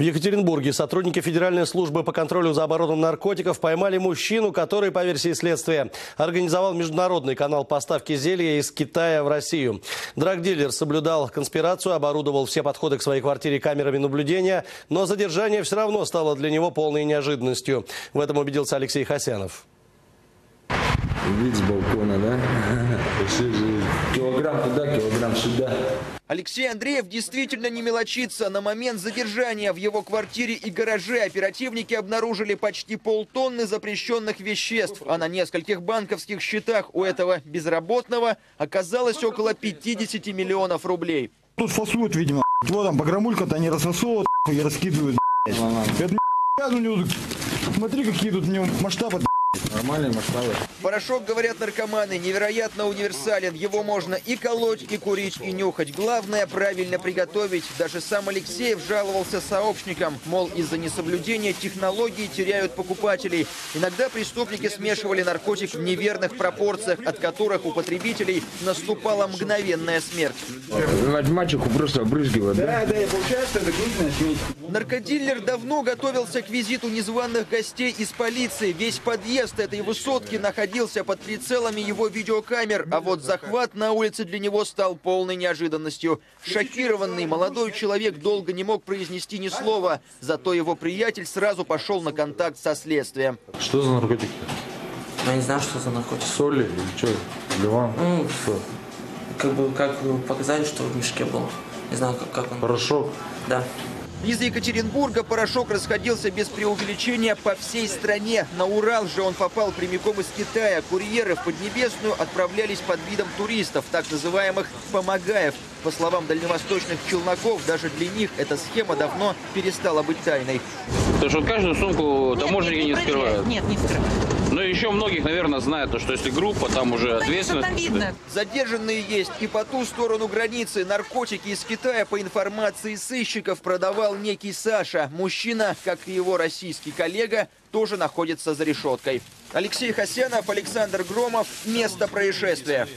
В Екатеринбурге сотрудники Федеральной службы по контролю за оборотом наркотиков поймали мужчину, который, по версии следствия, организовал международный канал поставки зелья из Китая в Россию. Драгдилер соблюдал конспирацию, оборудовал все подходы к своей квартире камерами наблюдения, но задержание все равно стало для него полной неожиданностью. В этом убедился Алексей Хасянов. Вид с балкона, да? Килограмм туда, килограмм сюда. Алексей Андреев действительно не мелочится. На момент задержания в его квартире и гараже оперативники обнаружили почти полтонны запрещенных веществ, а на нескольких банковских счетах у этого безработного оказалось около 50 миллионов рублей. Тут фасуют, видимо. Вот там погромулька-то они рассосовывают и раскидывают. Это у него, смотри, какие тут у него масштабы. Нормальные масштабы. Порошок, говорят наркоманы, невероятно универсален. Его можно и колоть, и курить, и нюхать. Главное правильно приготовить. Даже сам Алексеев жаловался сообщникам. Мол, из-за несоблюдения технологий теряют покупателей. Иногда преступники смешивали наркотик в неверных пропорциях, от которых у потребителей наступала мгновенная смерть. Мальчику просто обрызгивают, да? да, и получается, это смесь. Наркодиллер давно готовился к визиту незваных гостей из полиции. Весь подъезд этой высотки находился под прицелами его видеокамер, а вот захват на улице для него стал полной неожиданностью. Шокированный молодой человек долго не мог произнести ни слова, зато его приятель сразу пошел на контакт со следствием. Что за наркотики? Я не знаю, что за наркотики. Соли или что? Ливан? Ну, Что? Как бы, как показали, что в мешке был. Не знаю, как, как он. Порошок? Да. Из Екатеринбурга порошок расходился без преувеличения по всей стране. На Урал же он попал прямиком из Китая. Курьеры в Поднебесную отправлялись под видом туристов, так называемых «помогаев». По словам дальневосточных челноков, даже для них эта схема давно перестала быть тайной. Потому что каждую сумку таможенники не скрывают. Нет, не скрывают. Но еще многих, наверное, знают, то, что если группа, там уже ответственность. там видно? Задержанные есть и по ту сторону границы. Наркотики из Китая, по информации сыщиков, продавал некий Саша. Мужчина, как и его российский коллега, тоже находится за решеткой. Алексей Хасянов, Александр Громов. Место происшествия.